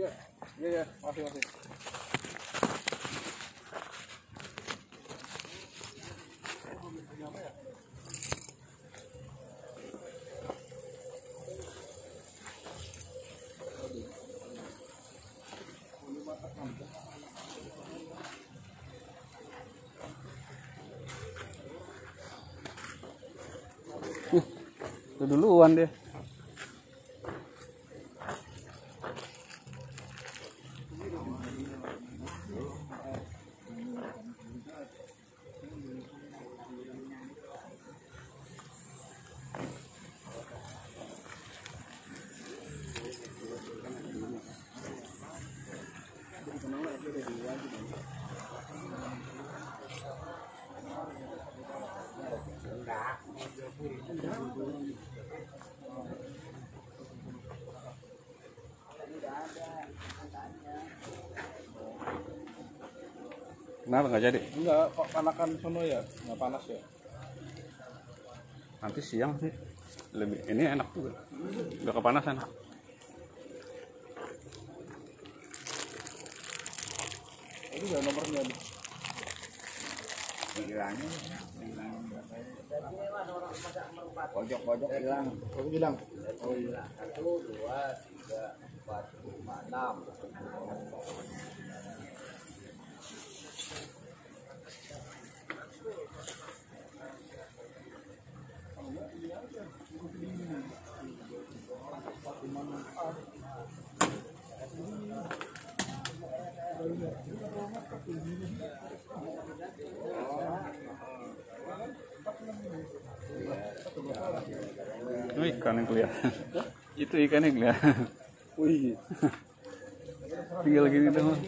iya masih masih Itu duluan dia. Kenapa nggak jadi? enggak kok panakan sono ya nggak panas ya Nanti siang sih. Lebih ini enak juga. Udah kepanasan. ini ya nomornya nih pojok-pojok hilang. Oh hilang. Oh hilang satu dua tiga empat lima enam Itu ikan yang kelihatan. Itu ikan yang kelihatan. wih Tinggal gini doang.